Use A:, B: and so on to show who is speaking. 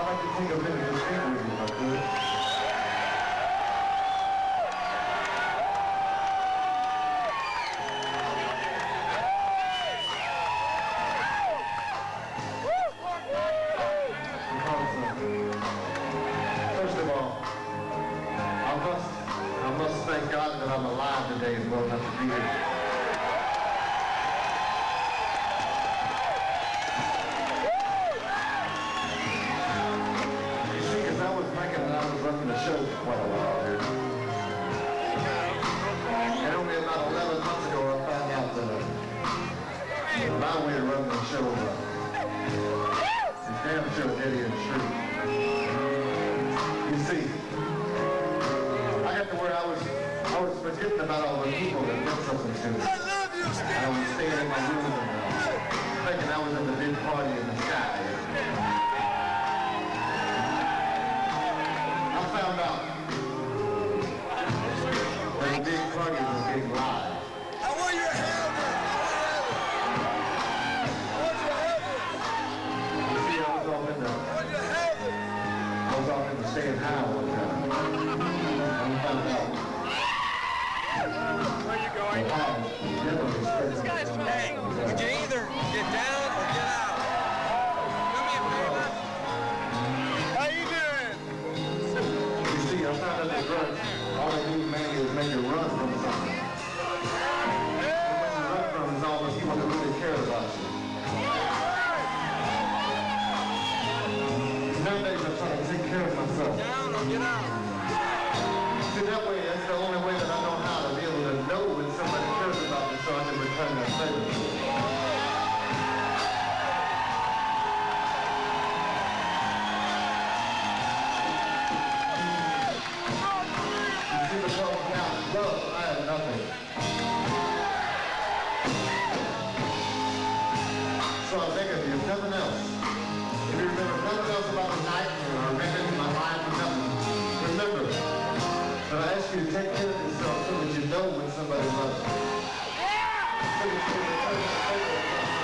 A: I'd like to take a minute to sing with you, if I could. First of all, I must, thank God that I'm alive today as well enough to be here. My way of running the show uh, is damn sure dead end true. You see, I got to where I was, I was forgetting about all the people that meant something to me. And I was staying in my room and uh, thinking I was in the big party in the sky.
B: Howard. Get out.
A: See, that way, that's the only way that I know how to be able to know when somebody cares about me so I can return that favor. You see trouble now? Love, I have nothing. So I beg of you, nothing else, if you remember nothing else about the night or remember I ask you to take care of yourself so that you know when somebody loves you. Yeah!